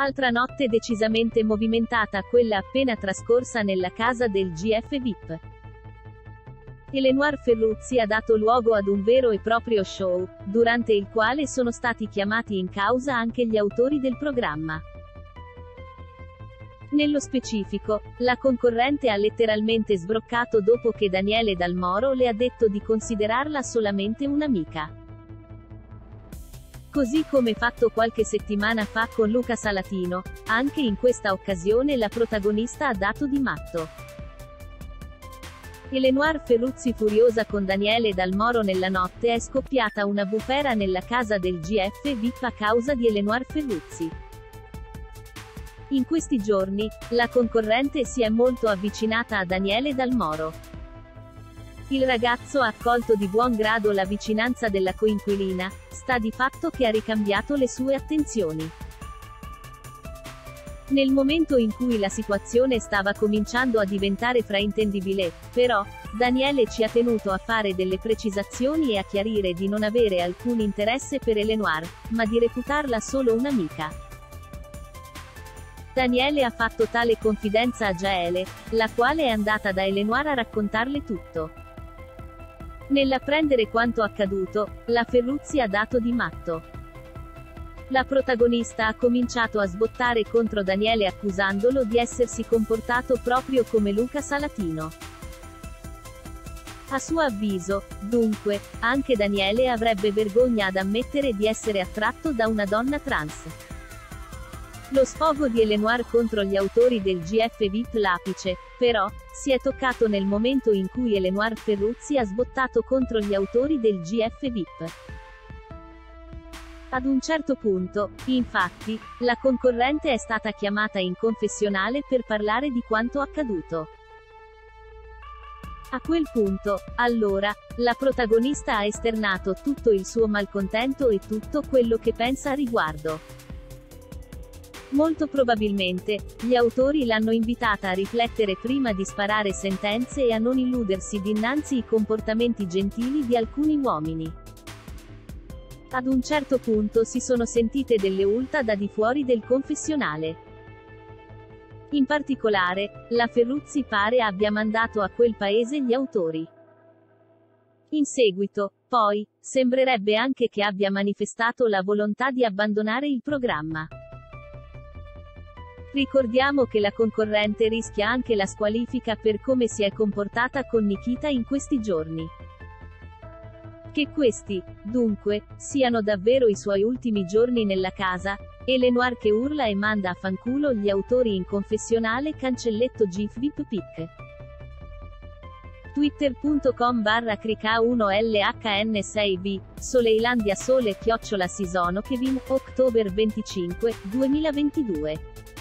Altra notte decisamente movimentata quella appena trascorsa nella casa del GF VIP. Elenoir Ferruzzi ha dato luogo ad un vero e proprio show, durante il quale sono stati chiamati in causa anche gli autori del programma. Nello specifico, la concorrente ha letteralmente sbroccato dopo che Daniele Dalmoro le ha detto di considerarla solamente un'amica. Così come fatto qualche settimana fa con Luca Salatino, anche in questa occasione la protagonista ha dato di matto. Elenoir Ferruzzi furiosa con Daniele Dalmoro nella notte è scoppiata una bufera nella casa del GF VIP a causa di Elenoir Ferruzzi. In questi giorni, la concorrente si è molto avvicinata a Daniele Dalmoro. Il ragazzo ha accolto di buon grado la vicinanza della coinquilina, sta di fatto che ha ricambiato le sue attenzioni. Nel momento in cui la situazione stava cominciando a diventare fraintendibile, però, Daniele ci ha tenuto a fare delle precisazioni e a chiarire di non avere alcun interesse per Elenoir, ma di reputarla solo un'amica. Daniele ha fatto tale confidenza a Jaele, la quale è andata da Elenoir a raccontarle tutto. Nell'apprendere quanto accaduto, la Ferruzzi ha dato di matto. La protagonista ha cominciato a sbottare contro Daniele accusandolo di essersi comportato proprio come Luca Salatino. A suo avviso, dunque, anche Daniele avrebbe vergogna ad ammettere di essere attratto da una donna trans. Lo sfogo di Elenoir contro gli autori del GF VIP L'apice, però, si è toccato nel momento in cui Elenoir Ferruzzi ha sbottato contro gli autori del GF VIP. Ad un certo punto, infatti, la concorrente è stata chiamata in confessionale per parlare di quanto accaduto. A quel punto, allora, la protagonista ha esternato tutto il suo malcontento e tutto quello che pensa a riguardo. Molto probabilmente, gli autori l'hanno invitata a riflettere prima di sparare sentenze e a non illudersi dinanzi i comportamenti gentili di alcuni uomini. Ad un certo punto si sono sentite delle ulta da di fuori del confessionale. In particolare, la Ferruzzi pare abbia mandato a quel paese gli autori. In seguito, poi, sembrerebbe anche che abbia manifestato la volontà di abbandonare il programma. Ricordiamo che la concorrente rischia anche la squalifica per come si è comportata con Nikita in questi giorni. Che questi, dunque, siano davvero i suoi ultimi giorni nella casa, e Lenoir che urla e manda a fanculo gli autori in confessionale cancelletto gif vip pic. Twitter.com barra crica1lhn6v, Soleilandia Sole chiocciola Sisono Kevin, October 25, 2022.